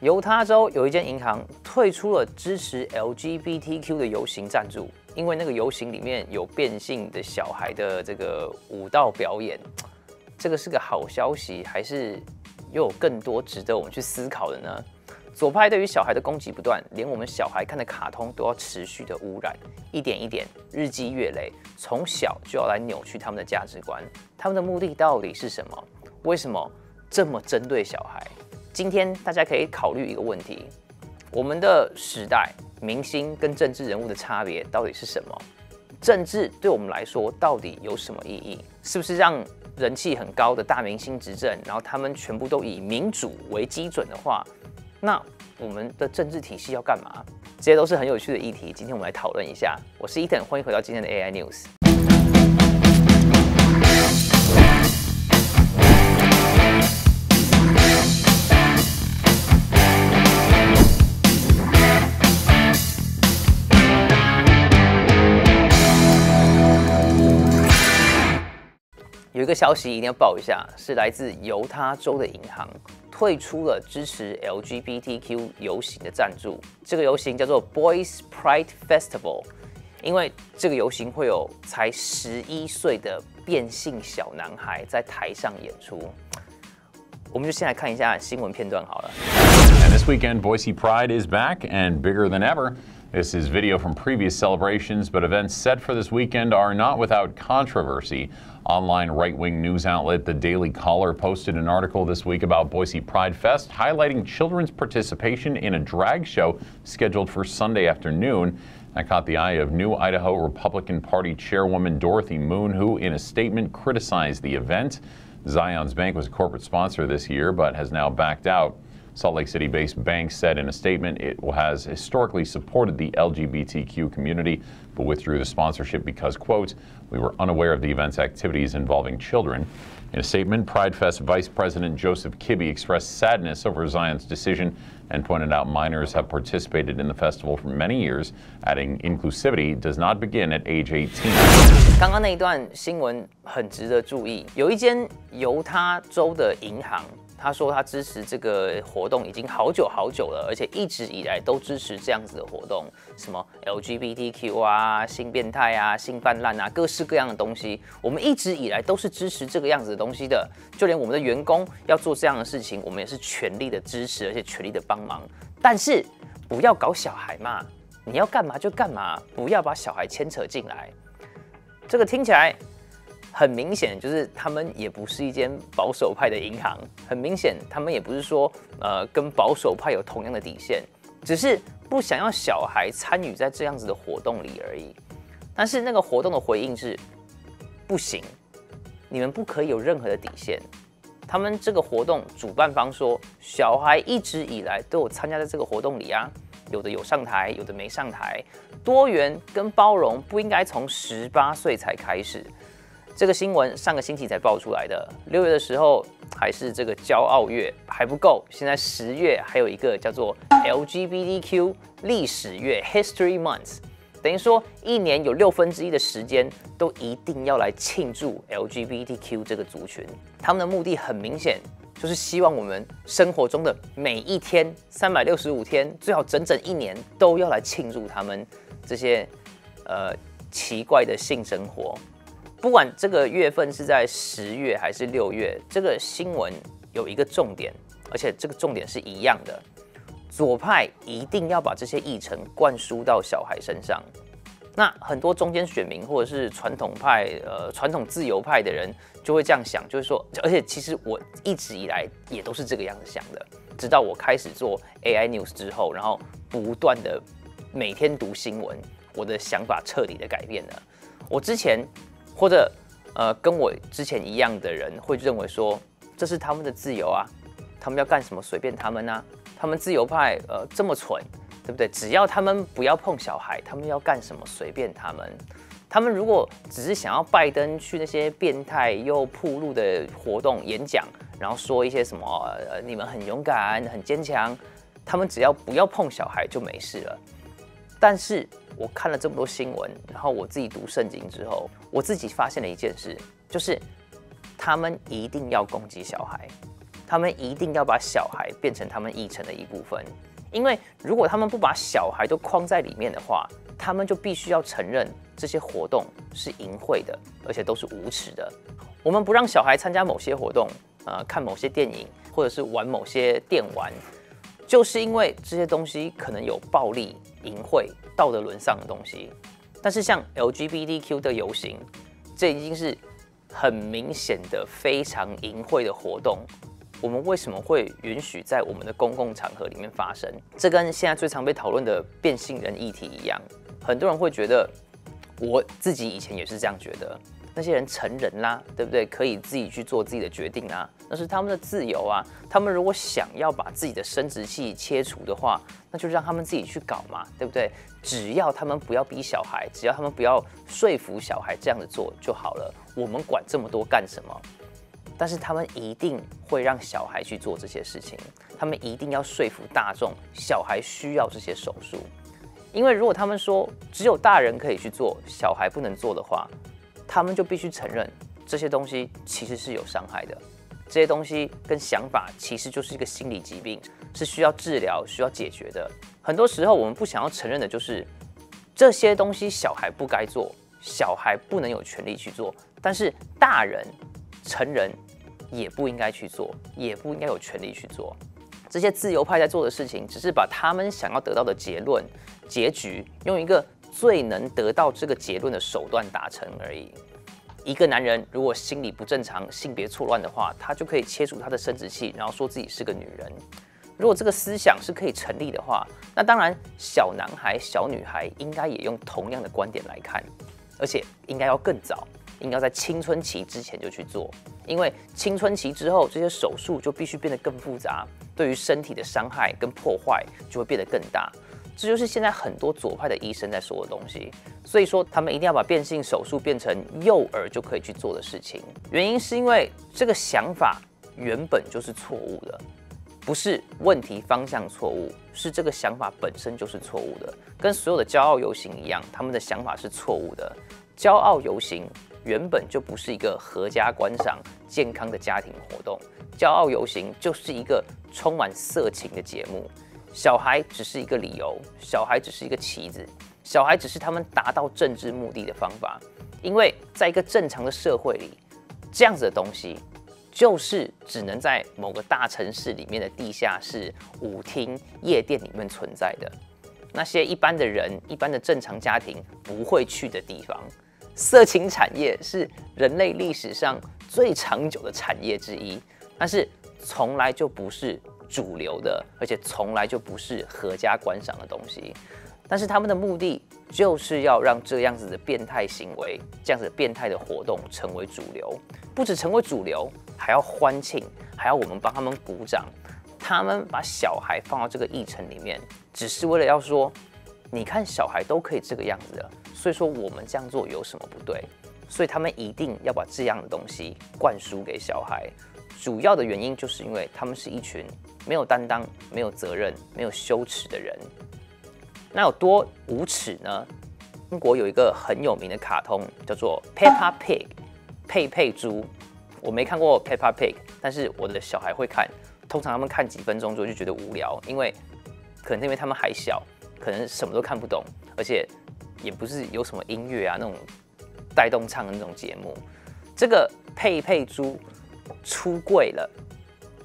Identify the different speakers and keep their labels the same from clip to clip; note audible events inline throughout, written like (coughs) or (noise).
Speaker 1: 犹他州有一间银行退出了支持 LGBTQ 的游行赞助，因为那个游行里面有变性的小孩的这个舞蹈表演。这个是个好消息，还是又有更多值得我们去思考的呢？左派对于小孩的攻击不断，连我们小孩看的卡通都要持续的污染，一点一点，日积月累，从小就要来扭曲他们的价值观。他们的目的到底是什么？为什么这么针对小孩？今天大家可以考虑一个问题：我们的时代，明星跟政治人物的差别到底是什么？政治对我们来说到底有什么意义？是不是让人气很高的大明星执政，然后他们全部都以民主为基准的话，那我们的政治体系要干嘛？这些都是很有趣的议题。今天我们来讨论一下。我是 Ethan，欢迎回到今天的 AI News。有一个消息一定要报一下，是来自犹他州的银行退出了支持 LGBTQ 游行的赞助。这个游行叫做 Boys Pride Festival，因为这个游行会有才十一岁的变性小男孩在台上演出。我们就先来看一下新闻片段好了。
Speaker 2: And this weekend, Boise Pride is back and bigger than ever. This is video from previous celebrations, but events set for this weekend are not without controversy. Online right wing news outlet The Daily Caller posted an article this week about Boise Pride Fest, highlighting children's participation in a drag show scheduled for Sunday afternoon. That caught the eye of New Idaho Republican Party Chairwoman Dorothy Moon, who, in a statement, criticized the event. Zion's Bank was a corporate sponsor this year, but has now backed out. Salt Lake City based bank said in a statement it has historically supported the LGBTQ community, but withdrew the sponsorship because, quote, we were unaware of the event's activities involving children. In a statement, Pride Fest Vice President Joseph Kibbe expressed sadness over Zion's decision and pointed out minors have participated in the festival for many years, adding inclusivity does not begin at age 18.
Speaker 1: 刚刚那一段新闻很值得注意，有一间犹他州的银行。 他说他支持这个活动已经好久好久了，而且一直以来都支持这样子的活动，什么 LGBTQ 啊、性变态啊、性泛滥啊，各式各样的东西，我们一直以来都是支持这个样子的东西的。就连我们的员工要做这样的事情，我们也是全力的支持，而且全力的帮忙。但是不要搞小孩嘛，你要干嘛就干嘛，不要把小孩牵扯进来。这个听起来。很明显，就是他们也不是一间保守派的银行。很明显，他们也不是说，呃，跟保守派有同样的底线，只是不想要小孩参与在这样子的活动里而已。但是那个活动的回应是，不行，你们不可以有任何的底线。他们这个活动主办方说，小孩一直以来都有参加在这个活动里啊，有的有上台，有的没上台。多元跟包容不应该从十八岁才开始。这个新闻上个星期才爆出来的，六月的时候还是这个骄傲月还不够，现在十月还有一个叫做 LGBTQ 历史月 History Month，等于说一年有六分之一的时间都一定要来庆祝 LGBTQ 这个族群。他们的目的很明显，就是希望我们生活中的每一天，三百六十五天，最好整整一年都要来庆祝他们这些呃奇怪的性生活。不管这个月份是在十月还是六月，这个新闻有一个重点，而且这个重点是一样的。左派一定要把这些议程灌输到小孩身上。那很多中间选民或者是传统派、呃传统自由派的人就会这样想，就是说，而且其实我一直以来也都是这个样子想的，直到我开始做 AI News 之后，然后不断的每天读新闻，我的想法彻底的改变了。我之前。或者，呃，跟我之前一样的人会认为说，这是他们的自由啊，他们要干什么随便他们啊。他们自由派，呃，这么蠢，对不对？只要他们不要碰小孩，他们要干什么随便他们。他们如果只是想要拜登去那些变态又铺路的活动演讲，然后说一些什么，呃，你们很勇敢、很坚强，他们只要不要碰小孩就没事了。但是我看了这么多新闻，然后我自己读圣经之后，我自己发现了一件事，就是他们一定要攻击小孩，他们一定要把小孩变成他们议程的一部分。因为如果他们不把小孩都框在里面的话，他们就必须要承认这些活动是淫秽的，而且都是无耻的。我们不让小孩参加某些活动，呃，看某些电影，或者是玩某些电玩，就是因为这些东西可能有暴力、淫秽、道德沦丧的东西。但是像 LGBTQ 的游行，这已经是很明显的非常淫秽的活动。我们为什么会允许在我们的公共场合里面发生？这跟现在最常被讨论的变性人议题一样，很多人会觉得，我自己以前也是这样觉得，那些人成人啦，对不对？可以自己去做自己的决定啊，那是他们的自由啊。他们如果想要把自己的生殖器切除的话，那就让他们自己去搞嘛，对不对？只要他们不要逼小孩，只要他们不要说服小孩这样子做就好了。我们管这么多干什么？但是他们一定会让小孩去做这些事情，他们一定要说服大众，小孩需要这些手术，因为如果他们说只有大人可以去做，小孩不能做的话，他们就必须承认这些东西其实是有伤害的，这些东西跟想法其实就是一个心理疾病，是需要治疗、需要解决的。很多时候我们不想要承认的就是这些东西小孩不该做，小孩不能有权利去做，但是大人、成人。也不应该去做，也不应该有权利去做。这些自由派在做的事情，只是把他们想要得到的结论、结局，用一个最能得到这个结论的手段达成而已。一个男人如果心理不正常、性别错乱的话，他就可以切除他的生殖器，然后说自己是个女人。如果这个思想是可以成立的话，那当然小男孩、小女孩应该也用同样的观点来看，而且应该要更早。应该在青春期之前就去做，因为青春期之后，这些手术就必须变得更复杂，对于身体的伤害跟破坏就会变得更大。这就是现在很多左派的医生在说的东西。所以说，他们一定要把变性手术变成幼儿就可以去做的事情。原因是因为这个想法原本就是错误的，不是问题方向错误，是这个想法本身就是错误的。跟所有的骄傲游行一样，他们的想法是错误的。骄傲游行。原本就不是一个合家观赏、健康的家庭活动，骄傲游行就是一个充满色情的节目。小孩只是一个理由，小孩只是一个棋子，小孩只是他们达到政治目的的方法。因为在一个正常的社会里，这样子的东西就是只能在某个大城市里面的地下室、舞厅、夜店里面存在的，那些一般的人、一般的正常家庭不会去的地方。色情产业是人类历史上最长久的产业之一，但是从来就不是主流的，而且从来就不是合家观赏的东西。但是他们的目的就是要让这样子的变态行为、这样子变态的活动成为主流，不止成为主流，还要欢庆，还要我们帮他们鼓掌。他们把小孩放到这个议程里面，只是为了要说，你看小孩都可以这个样子的。所以说我们这样做有什么不对？所以他们一定要把这样的东西灌输给小孩。主要的原因就是因为他们是一群没有担当、没有责任、没有羞耻的人。那有多无耻呢？中国有一个很有名的卡通叫做 Peppa Pig，佩佩猪。我没看过 Peppa Pig，但是我的小孩会看。通常他们看几分钟之后就觉得无聊，因为可能因为他们还小，可能什么都看不懂，而且。也不是有什么音乐啊，那种带动唱的那种节目。这个佩佩猪出柜了，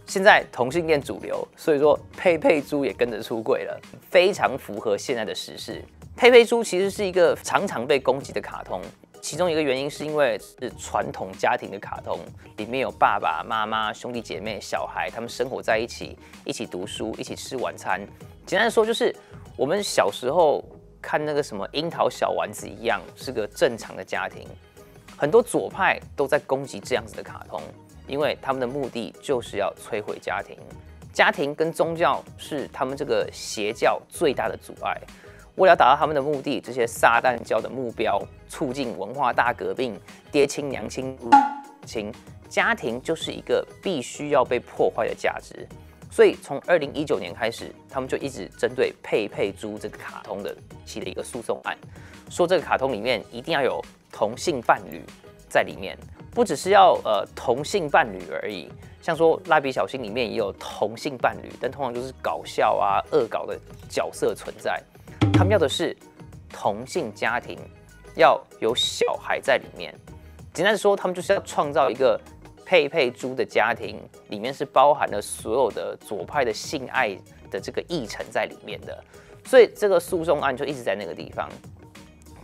Speaker 1: 现在同性恋主流，所以说佩佩猪也跟着出柜了，非常符合现在的时事。佩佩猪其实是一个常常被攻击的卡通，其中一个原因是因为是传统家庭的卡通，里面有爸爸妈妈、兄弟姐妹、小孩，他们生活在一起，一起读书，一起吃晚餐。简单说就是我们小时候。看那个什么樱桃小丸子一样，是个正常的家庭。很多左派都在攻击这样子的卡通，因为他们的目的就是要摧毁家庭。家庭跟宗教是他们这个邪教最大的阻碍。为了达到他们的目的，这些撒旦教的目标，促进文化大革命，爹亲娘亲亲，家庭就是一个必须要被破坏的价值。所以从二零一九年开始，他们就一直针对佩佩猪这个卡通的起了一个诉讼案，说这个卡通里面一定要有同性伴侣在里面，不只是要呃同性伴侣而已，像说《蜡笔小新》里面也有同性伴侣，但通常就是搞笑啊、恶搞的角色存在。他们要的是同性家庭，要有小孩在里面。简单说，他们就是要创造一个佩佩猪的家庭，里面是包含了所有的左派的性爱的这个议程在里面的。所以这个诉讼案就一直在那个地方。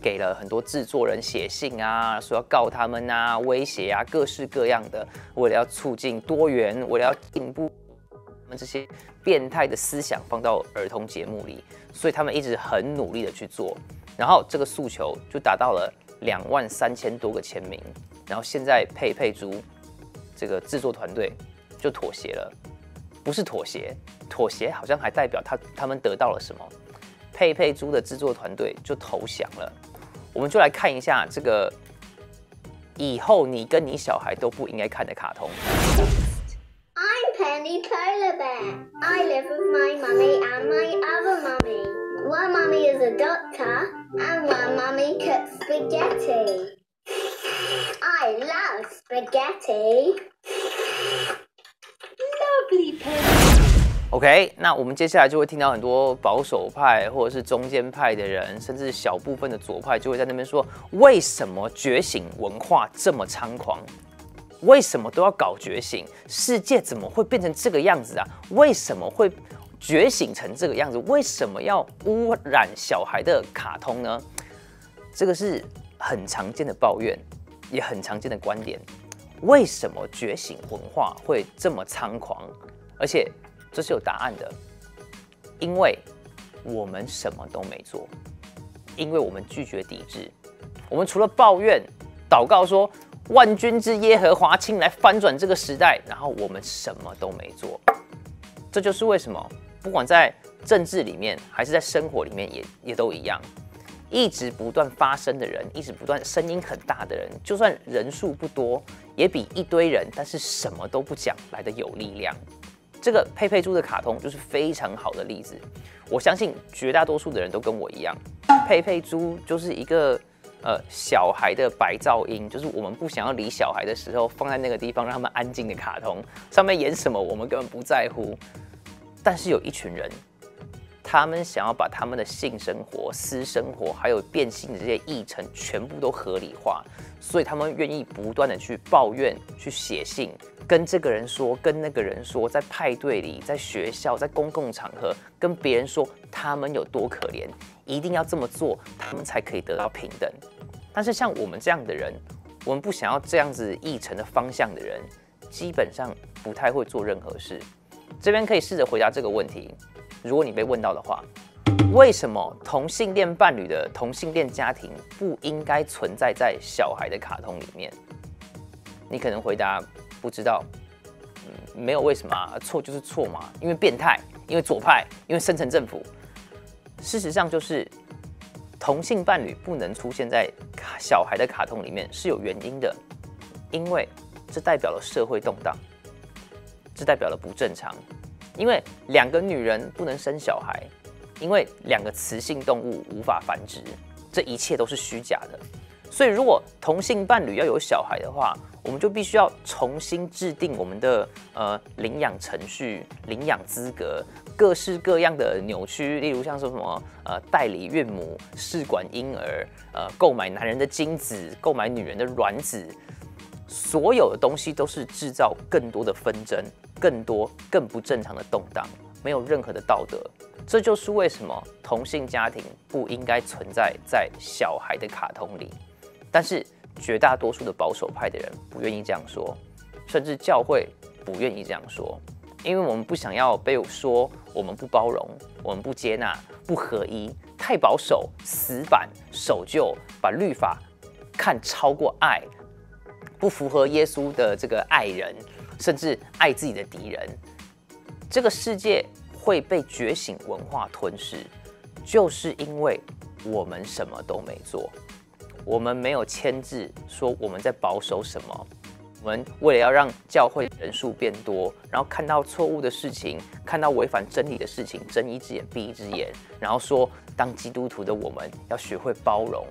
Speaker 1: 给了很多制作人写信啊，说要告他们啊，威胁啊，各式各样的，为了要促进多元，为了要进步，他们这些变态的思想放到儿童节目里，所以他们一直很努力的去做，然后这个诉求就达到了两万三千多个签名，然后现在佩佩猪这个制作团队就妥协了，不是妥协，妥协好像还代表他他们得到了什么，佩佩猪的制作团队就投降了。我们就来看一下这个以后你跟你小孩都不应该看的卡通。
Speaker 3: I'm Penny Polar Bear. I live with my mummy and my other mummy. One mummy is a doctor and one mummy cooks spaghetti. I love spaghetti. Lovely Penny.
Speaker 1: OK，那我们接下来就会听到很多保守派或者是中间派的人，甚至小部分的左派就会在那边说：为什么觉醒文化这么猖狂？为什么都要搞觉醒？世界怎么会变成这个样子啊？为什么会觉醒成这个样子？为什么要污染小孩的卡通呢？这个是很常见的抱怨，也很常见的观点。为什么觉醒文化会这么猖狂？而且这是有答案的，因为我们什么都没做，因为我们拒绝抵制，我们除了抱怨、祷告说万军之耶和华，亲来翻转这个时代，然后我们什么都没做。这就是为什么，不管在政治里面还是在生活里面，也也都一样，一直不断发声的人，一直不断声音很大的人，就算人数不多，也比一堆人但是什么都不讲来的有力量。这个佩佩猪的卡通就是非常好的例子。我相信绝大多数的人都跟我一样，佩佩猪就是一个呃小孩的白噪音，就是我们不想要理小孩的时候放在那个地方让他们安静的卡通，上面演什么我们根本不在乎。但是有一群人，他们想要把他们的性生活、私生活还有变性的这些议程全部都合理化，所以他们愿意不断的去抱怨、去写信，跟这个人说，跟那个人说，在派对里、在学校、在公共场合跟别人说他们有多可怜，一定要这么做，他们才可以得到平等。但是像我们这样的人，我们不想要这样子议程的方向的人，基本上不太会做任何事。这边可以试着回答这个问题。如果你被问到的话，为什么同性恋伴侣的同性恋家庭不应该存在在小孩的卡通里面？你可能回答不知道，嗯，没有为什么啊，错就是错嘛，因为变态，因为左派，因为深层政府。事实上就是同性伴侣不能出现在小孩的卡通里面是有原因的，因为这代表了社会动荡，这代表了不正常。因为两个女人不能生小孩，因为两个雌性动物无法繁殖，这一切都是虚假的。所以，如果同性伴侣要有小孩的话，我们就必须要重新制定我们的呃领养程序、领养资格，各式各样的扭曲，例如像说什么呃代理孕母、试管婴儿、呃购买男人的精子、购买女人的卵子，所有的东西都是制造更多的纷争。更多更不正常的动荡，没有任何的道德，这就是为什么同性家庭不应该存在在小孩的卡通里。但是绝大多数的保守派的人不愿意这样说，甚至教会不愿意这样说，因为我们不想要被说我们不包容、我们不接纳、不合一、太保守、死板、守旧，把律法看超过爱，不符合耶稣的这个爱人。甚至爱自己的敌人，这个世界会被觉醒文化吞噬，就是因为我们什么都没做，我们没有牵制说我们在保守什么，我们为了要让教会人数变多，然后看到错误的事情，看到违反真理的事情，睁一只眼闭一只眼，然后说当基督徒的我们要学会包容，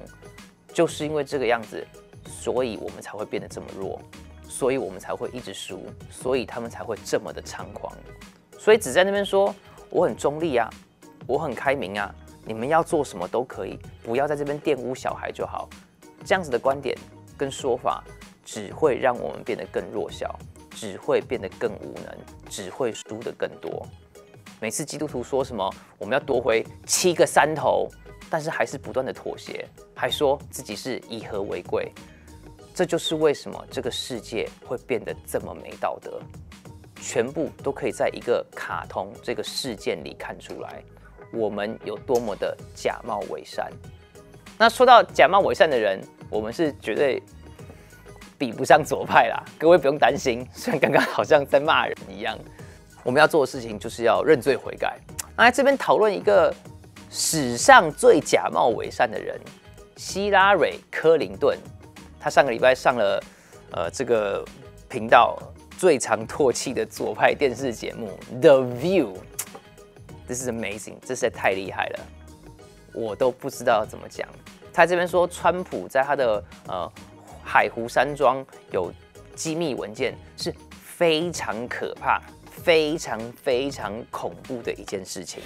Speaker 1: 就是因为这个样子，所以我们才会变得这么弱。所以我们才会一直输，所以他们才会这么的猖狂。所以只在那边说我很中立啊，我很开明啊，你们要做什么都可以，不要在这边玷污小孩就好。这样子的观点跟说法，只会让我们变得更弱小，只会变得更无能，只会输得更多。每次基督徒说什么我们要夺回七个山头，但是还是不断的妥协，还说自己是以和为贵。这就是为什么这个世界会变得这么没道德，全部都可以在一个卡通这个事件里看出来，我们有多么的假冒伪善。那说到假冒伪善的人，我们是绝对比不上左派啦，各位不用担心。虽然刚刚好像在骂人一样，我们要做的事情就是要认罪悔改。那这边讨论一个史上最假冒伪善的人——希拉蕊·科林顿。他上个礼拜上了，呃，这个频道最常唾弃的左派电视节目《The View》，This is amazing，这实在太厉害了，我都不知道怎么讲。他这边说，川普在他的呃海湖山庄有机密文件，是非常可怕。非常非常恐怖的一件事情。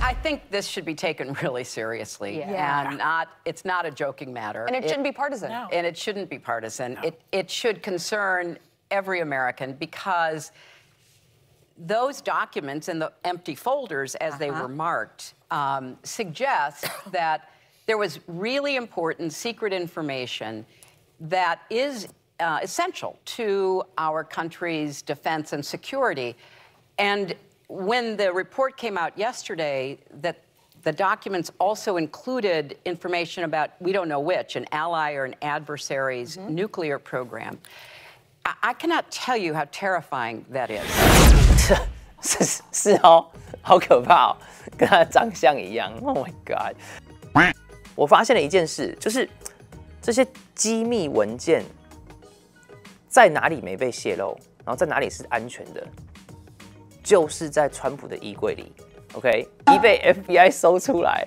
Speaker 4: I, I think this should be taken (laughs) really seriously,
Speaker 5: Yeah.
Speaker 4: and not it's not a joking matter.
Speaker 5: And it shouldn't be partisan.
Speaker 4: No. And it shouldn't be partisan. It it should concern every American because those documents and the empty folders, as they were marked, um, suggest (coughs) that there was really important secret information that is uh, essential to our country's defense and security. And when the report came out yesterday that the documents also included information about, we don't know which, an ally or an adversary's nuclear program. I, I cannot tell you how terrifying that is. (laughs)
Speaker 1: 是是哦，好可怕哦，跟他的长相一样。Oh my (laughs) god！我发现了一件事，就是这些机密文件在哪里没被泄露，然后在哪里是安全的， 就是在川普的衣柜里。OK，一被 FBI 搜出来，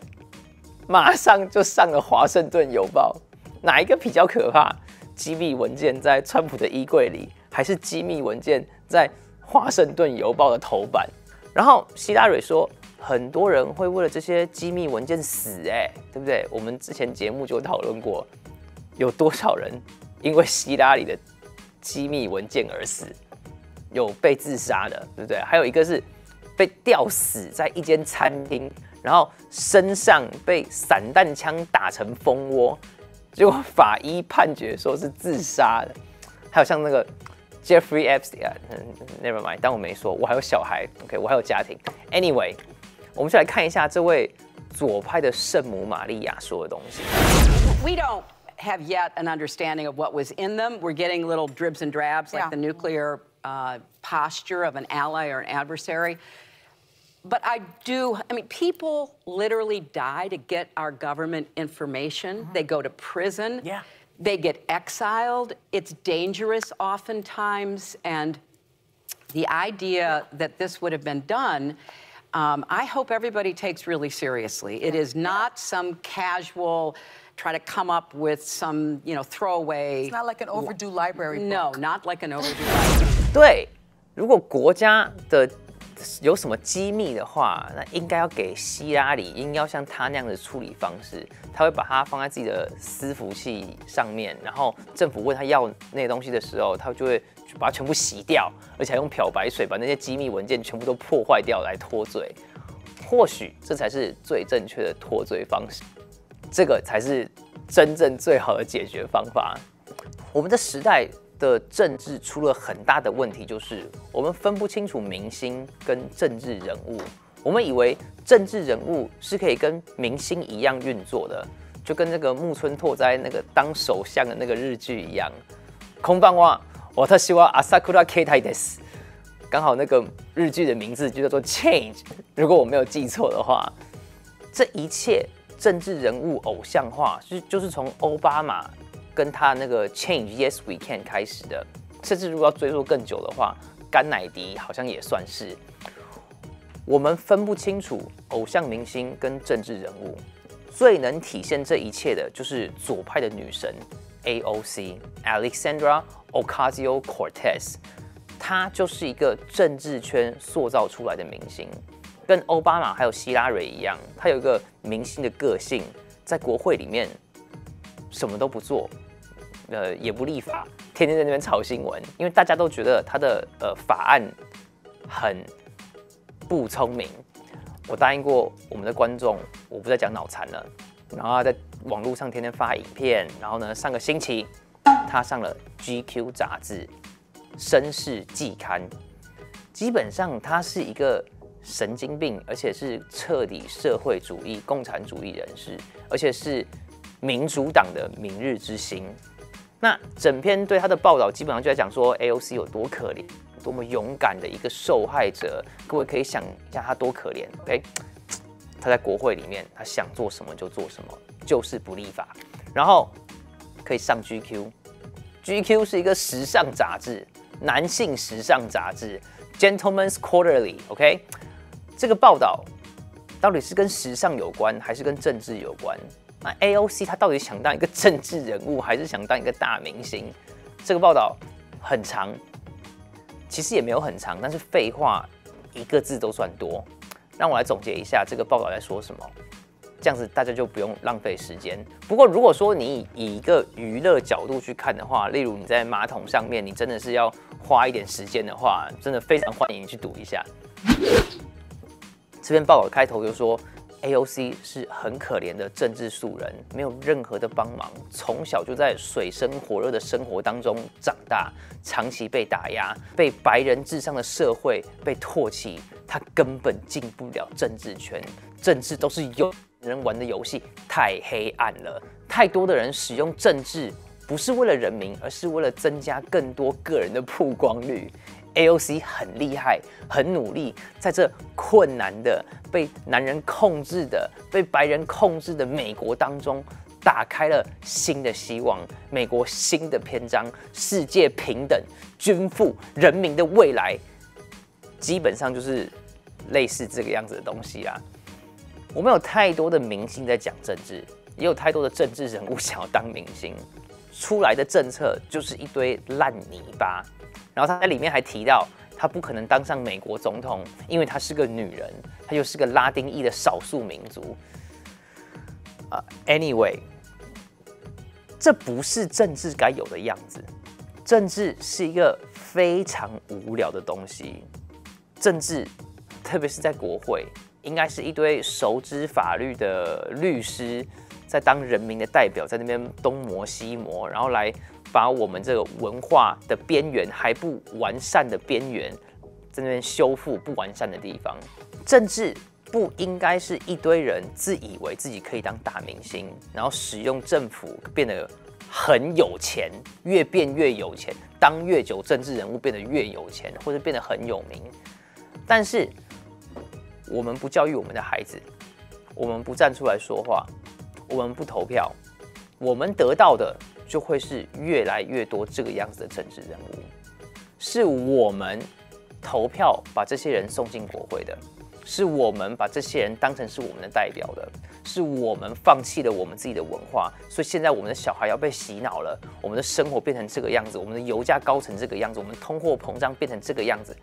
Speaker 1: 马上就上了《华盛顿邮报》。哪一个比较可怕？机密文件在川普的衣柜里，还是机密文件在《华盛顿邮报》的头版？然后希拉蕊说，很多人会为了这些机密文件死，哎，对不对？我们之前节目就讨论过，有多少人因为希拉里的机密文件而死，有被自杀的，对不对？还有一个是被吊死在一间餐厅，然后身上被散弹枪打成蜂窝，结果法医判决说是自杀的。还有像那个 Jeffrey Epstein，，Never mind，当我没说，我还有小孩，OK，我还有家庭。Anyway，我们就来看一下这位左派的圣母玛利亚说的东西。
Speaker 4: We don't have yet an understanding of what was in them. We're getting little dribs and drabs, like the nuclear uh, posture of an ally or an adversary. But I do, I mean, people literally die to get our government information. They go to prison.
Speaker 5: Yeah.
Speaker 4: They get exiled. It's dangerous oftentimes. And the idea that this would have been done, um, I hope everybody takes really seriously. It is not some casual, try to come up with some, you know, throwaway.
Speaker 5: It's not like an overdue library book.
Speaker 4: No, not like an overdue.
Speaker 1: 对，如果国家的有什么机密的话，那应该要给希拉里，应该要像他那样的处理方式，他会把它放在自己的私服器上面，然后政府问他要那些东西的时候，他就会把它全部洗掉，而且还用漂白水把那些机密文件全部都破坏掉来脱罪。或许这才是最正确的脱罪方式，这个才是真正最好的解决方法。我们的时代的政治出了很大的问题，就是我们分不清楚明星跟政治人物。我们以为政治人物是可以跟明星一样运作的，就跟那个木村拓哉那个当首相的那个日剧一样。空棒哇，我特希望阿萨库拉 K 泰德斯，刚好那个日剧的名字就叫做 Change，如果我没有记错的话，这一切政治人物偶像化，就是就是从奥巴马跟他那个 Change Yes We Can 开始的，甚至如果要追溯更久的话，甘乃迪好像也算是。我们分不清楚偶像明星跟政治人物，最能体现这一切的就是左派的女神 AOC Alexandra Ocasio-Cortez，她就是一个政治圈塑造出来的明星，跟奥巴马还有希拉蕊一样，她有一个明星的个性，在国会里面什么都不做，呃，也不立法，天天在那边炒新闻，因为大家都觉得他的呃法案很不聪明。我答应过我们的观众，我不再讲脑残了。然后他在网络上天天发影片，然后呢，上个星期他上了 GQ 杂志《绅士季刊》，基本上他是一个神经病，而且是彻底社会主义、共产主义人士，而且是民主党的明日之星。那整篇对他的报道基本上就在讲说 AOC 有多可怜。多么勇敢的一个受害者，各位可以想一下他多可怜。OK，他在国会里面，他想做什么就做什么，就是不立法。然后可以上 GQ，GQ 是一个时尚杂志，男性时尚杂志，Gentleman's Quarterly。OK，这个报道到底是跟时尚有关，还是跟政治有关？那 AOC 他到底想当一个政治人物，还是想当一个大明星？这个报道很长。其实也没有很长，但是废话一个字都算多。让我来总结一下这个报道在说什么，这样子大家就不用浪费时间。不过如果说你以一个娱乐角度去看的话，例如你在马桶上面，你真的是要花一点时间的话，真的非常欢迎你去读一下。这篇报道开头就说。AOC 是很可怜的政治素人，没有任何的帮忙，从小就在水深火热的生活当中长大，长期被打压，被白人至上的社会被唾弃，他根本进不了政治圈，政治都是有人玩的游戏，太黑暗了，太多的人使用政治不是为了人民，而是为了增加更多个人的曝光率。AOC 很厉害，很努力，在这困难的、被男人控制的、被白人控制的美国当中，打开了新的希望，美国新的篇章，世界平等、均富、人民的未来，基本上就是类似这个样子的东西啊。我们有太多的明星在讲政治，也有太多的政治人物想要当明星，出来的政策就是一堆烂泥巴。然后他在里面还提到，他不可能当上美国总统，因为他是个女人，他又是个拉丁裔的少数民族。啊，anyway，这不是政治该有的样子。政治是一个非常无聊的东西。政治，特别是在国会，应该是一堆熟知法律的律师，在当人民的代表，在那边东磨西磨，然后来。把我们这个文化的边缘还不完善的边缘，在那边修复不完善的地方。政治不应该是一堆人自以为自己可以当大明星，然后使用政府变得很有钱，越变越有钱，当越久政治人物变得越有钱，或者变得很有名。但是我们不教育我们的孩子，我们不站出来说话，我们不投票，我们得到的。就会是越来越多这个样子的政治人物，是我们投票把这些人送进国会的，是我们把这些人当成是我们的代表的，是我们放弃了我们自己的文化，所以现在我们的小孩要被洗脑了，我们的生活变成这个样子，我们的油价高成这个样子，我们通货膨胀变成这个样子，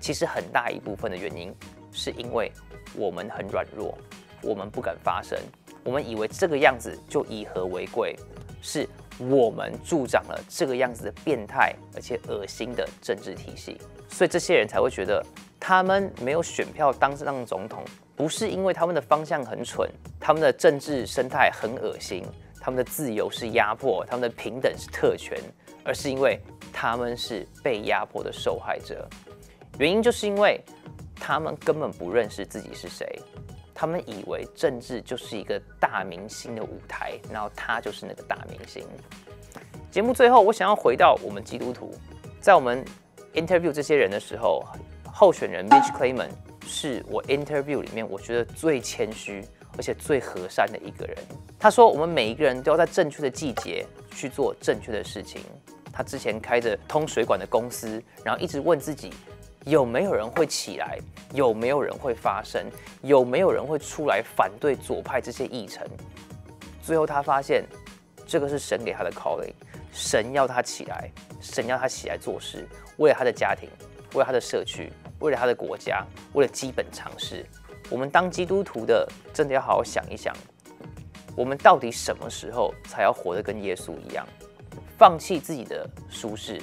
Speaker 1: 其实很大一部分的原因是因为我们很软弱，我们不敢发声，我们以为这个样子就以和为贵，是。我们助长了这个样子的变态而且恶心的政治体系，所以这些人才会觉得他们没有选票当上总统，不是因为他们的方向很蠢，他们的政治生态很恶心，他们的自由是压迫，他们的平等是特权，而是因为他们是被压迫的受害者。原因就是因为他们根本不认识自己是谁。他们以为政治就是一个大明星的舞台，然后他就是那个大明星。节目最后，我想要回到我们基督徒，在我们 interview 这些人的时候，候选人 Mitch Clayman 是我 interview 里面我觉得最谦虚而且最和善的一个人。他说，我们每一个人都要在正确的季节去做正确的事情。他之前开着通水管的公司，然后一直问自己。有没有人会起来？有没有人会发声？有没有人会出来反对左派这些议程？最后他发现，这个是神给他的 calling，神要他起来，神要他起来做事，为了他的家庭，为了他的社区，为了他的国家，为了基本常识。我们当基督徒的，真的要好好想一想，我们到底什么时候才要活得跟耶稣一样，放弃自己的舒适，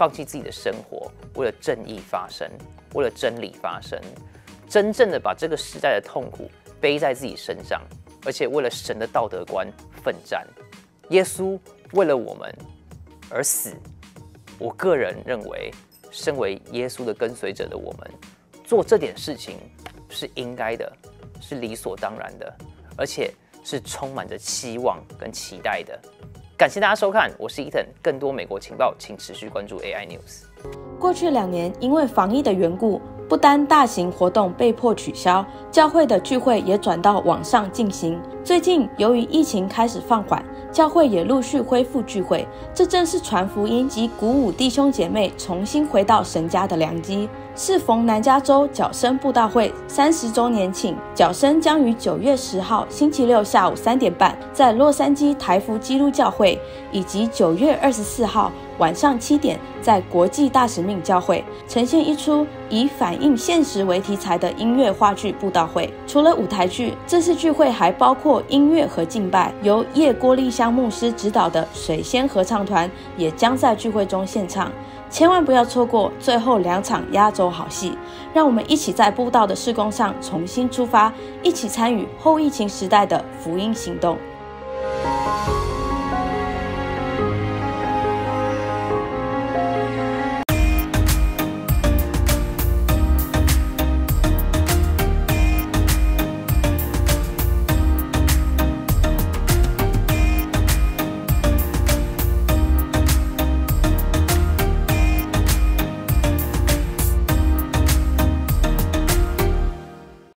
Speaker 1: 放弃自己的生活，为了正义发声，为了真理发声，真正的把这个时代的痛苦背在自己身上，而且为了神的道德观奋战。耶稣为了我们而死，我个人认为，身为耶稣的跟随者的我们，做这点事情是应该的，是理所当然的，而且是充满着期望跟期待的。感谢大家收看，我是 Ethan，更多美国情报，请持续关注 AI News。
Speaker 6: 过去两年，因为防疫的缘故，不单大型活动被迫取消，教会的聚会也转到网上进行。最近，由于疫情开始放缓，教会也陆续恢复聚会，这正是传福音及鼓舞弟兄姐妹重新回到神家的良机。适逢南加州角声布道会三十周年庆，角声将于九月十号星期六下午三点半，在洛杉矶台福基督教会，以及九月二十四号晚上七点，在国际大使命教会呈现一出以反映现实为题材的音乐话剧布道会。除了舞台剧，这次聚会还包括音乐和敬拜，由叶郭丽香牧师指导的水仙合唱团也将在聚会中献唱。千万不要错过最后两场压轴好戏，让我们一起在布道的施工上重新出发，一起参与后疫情时代的福音行动。